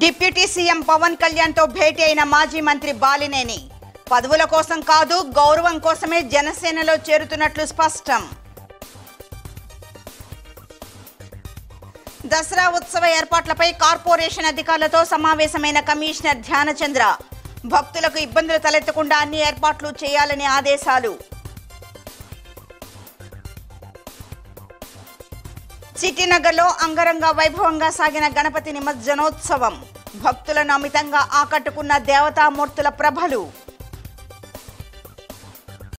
Deputy CM Pawan కళ్యాణ్తో భేటీ అయిన మాజీ మంత్రి బాలినేని. పదవుల కోసం కాదు గౌరవం కోసమే జనసేనలో చేరుతున్నట్లు స్పష్టం. దసరా ఉత్సవ ఏర్పాట్లపై కార్పొరేషన్ అధికారులతో సమావేశమైన కమిషనర్ ధ్యానచంద్ర. భక్తులకు ఇబ్బందులు తలెత్తకుండా అన్ని ఏర్పాట్లు చేయాలని ఆదేశాలు. సిటీనగర్లో అంగరంగ వైభవంగా సాగిన గణపతి నిమజ్జనోత్సవం. భక్తులను అమితంగా ఆకట్టుకున్న దేవతామూర్తుల ప్రభలు.